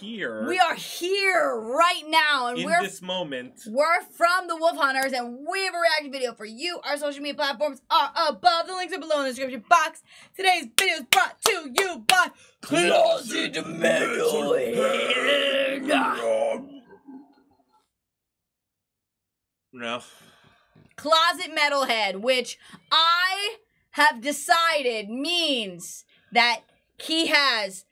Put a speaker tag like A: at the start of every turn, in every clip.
A: we are here.
B: We are here right now, and
A: in
B: we're
A: this moment.
B: we're from the Wolf HunterZ, and we have a reaction video for you. Our social media platforms are above. The links are below in the description box. Today's video is brought to you by Closet Metalhead.
A: No.
B: Closet Metalhead, which I have decided means that he has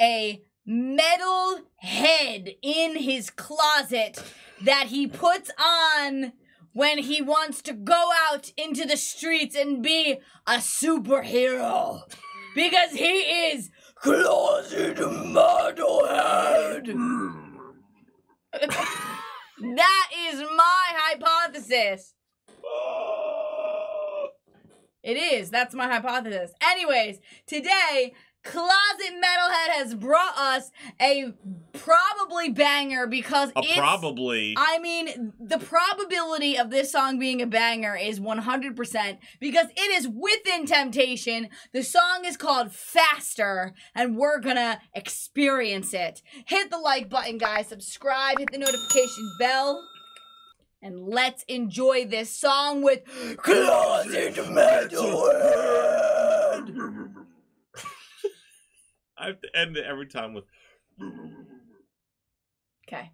B: a metal head in his closet that he puts on when he wants to go out into the streets and be a superhero. Because he is Closet metal head. that is my hypothesis. It is. That's my hypothesis. Anyways, today, Closet Metalhead has brought us a probably banger because
A: A
B: it's.
A: probably.
B: I mean, the probability of this song being a banger is 100% because it is within temptation. The song is called Faster, and we're gonna experience it. Hit the like button, guys. Subscribe, hit the notification bell. And let's enjoy this song with Closet Metalhead.
A: I have to end it every time with.
B: Okay.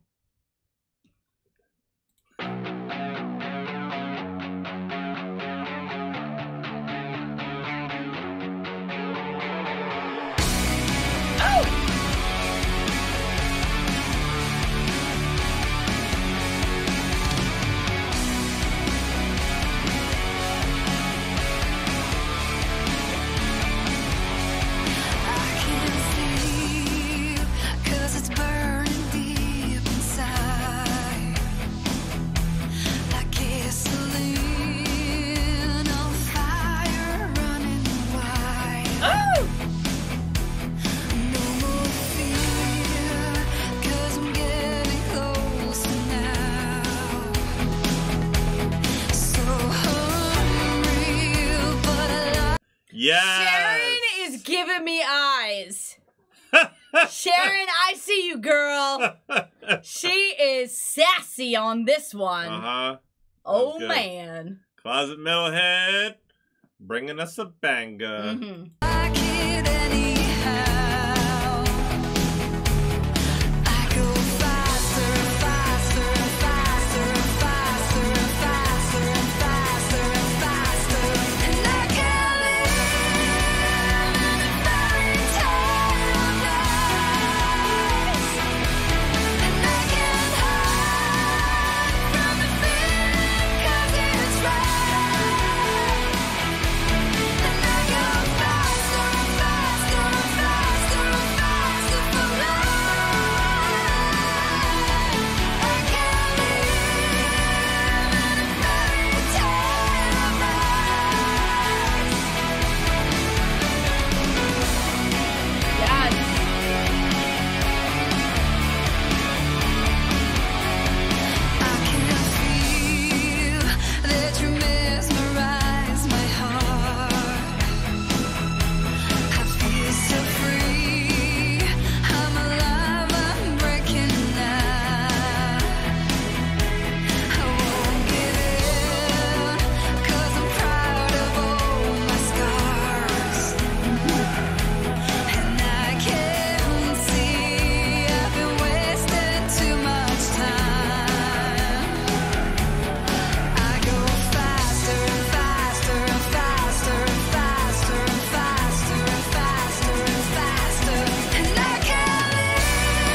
C: Alive.
A: Yes!
B: Sharon is giving me eyes. Sharon, I see you, girl. She is sassy on this one.
A: uh huh.
B: oh
A: good.
B: man.
A: Closet Metalhead bringing us a banger.
B: Mhm.
C: like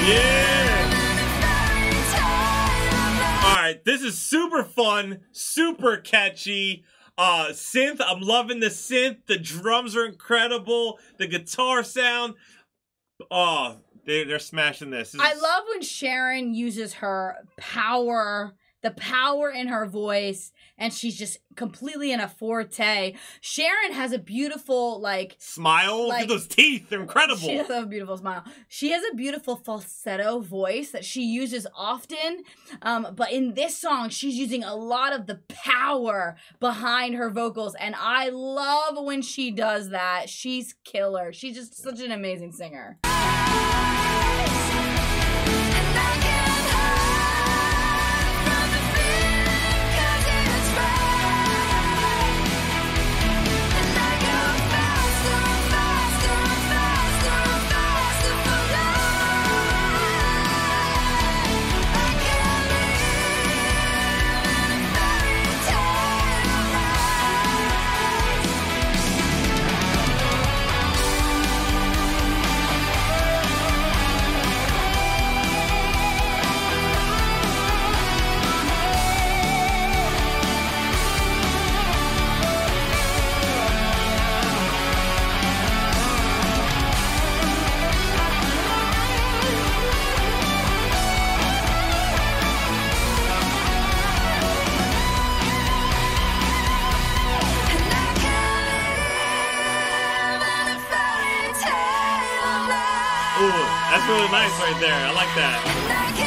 A: Yeah!
C: in a fairy tale.
A: Alright, this is super fun, super catchy. Uh synth, I'm loving the synth. The drums are incredible. The guitar sound. Oh, they, they're smashing this. This
B: I
A: is-
B: love when Sharon uses her power, the power in her voice, and she's just completely in a forte. Sharon has a beautiful, like,
A: Smile. Look
B: like-
A: at those teeth. They're incredible.
B: She has a beautiful smile. She has a beautiful falsetto voice that she uses often. Um, but in this song, she's using a lot of the power behind her vocals. And I love when she does that. She's killer. She's just such an amazing singer.
C: Can't live in a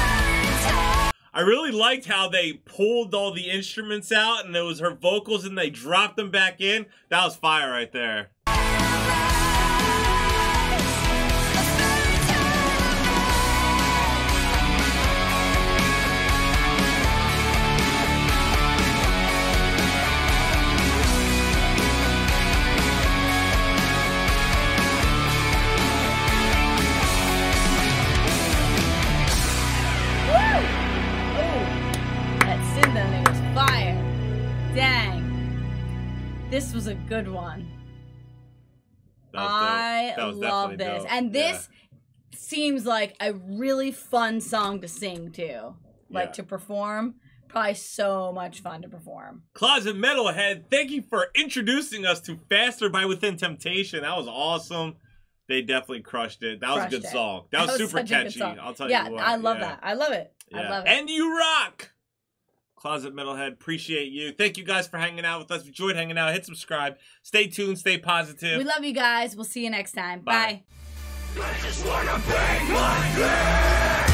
C: fairy tale.
A: I really liked how they pulled all the instruments out and it was her vocals and they dropped them back in. That was fire right there.
B: This was a good one.
A: That was.
B: I love this.
A: dope.
B: And
A: Yeah.
B: this seems like a really fun song to sing too. Like
A: Yeah.
B: to perform. Probably so much fun to perform.
A: Closet Metalhead, thank you for introducing us to Faster by Within Temptation. That was awesome. They definitely crushed it. That was a good
B: it.
A: song. That, was, super
B: such a good
A: catchy. I'll tell
B: yeah,
A: you what.
B: I love
A: yeah.
B: that. I love it. I love it.
A: And you rock! Closet Metalhead, appreciate you. Thank you guys for hanging out with us. Enjoyed hanging out, hit subscribe. Stay tuned, stay positive.
B: we love you guys. We'll see you next time.
A: Bye.
B: Bye.